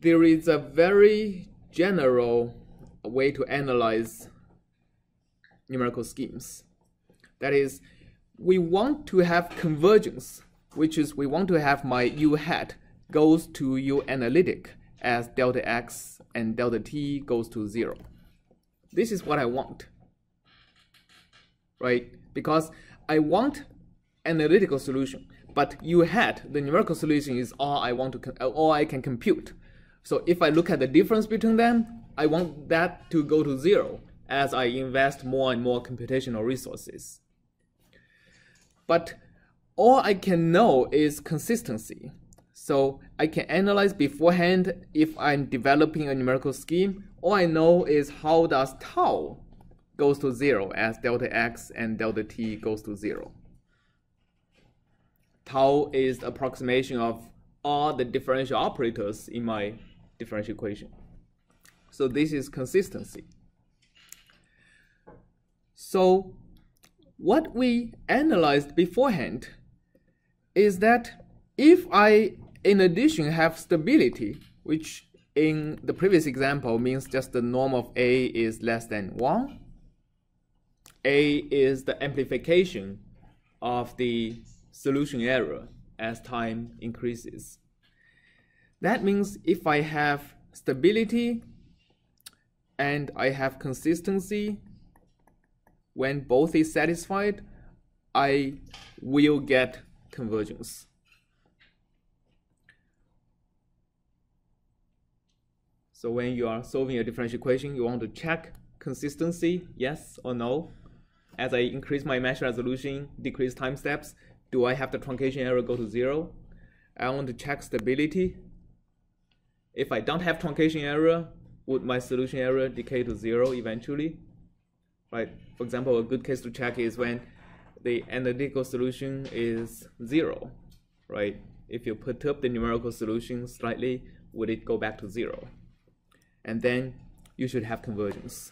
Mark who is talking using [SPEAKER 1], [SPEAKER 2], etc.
[SPEAKER 1] there is a very general way to analyze numerical schemes. That is, we want to have convergence, which is we want to have my u hat goes to u analytic as delta x and delta t goes to zero. This is what I want, right? Because I want analytical solution, but u hat, the numerical solution is all I want to, all I can compute. So if I look at the difference between them, I want that to go to zero as I invest more and more computational resources. But all I can know is consistency. So I can analyze beforehand if I'm developing a numerical scheme. All I know is how does tau goes to zero as delta x and delta t goes to zero. Tau is the approximation of all the differential operators in my differential equation. So this is consistency. So what we analyzed beforehand is that if I, in addition, have stability, which in the previous example means just the norm of A is less than 1, A is the amplification of the solution error as time increases. That means if I have stability and I have consistency, when both is satisfied, I will get convergence. So when you are solving a differential equation, you want to check consistency, yes or no. As I increase my mesh resolution, decrease time steps, do I have the truncation error go to zero? I want to check stability. If I don't have truncation error, would my solution error decay to zero eventually? right? For example, a good case to check is when the analytical solution is zero, right? If you perturb the numerical solution slightly, would it go back to zero? And then you should have convergence.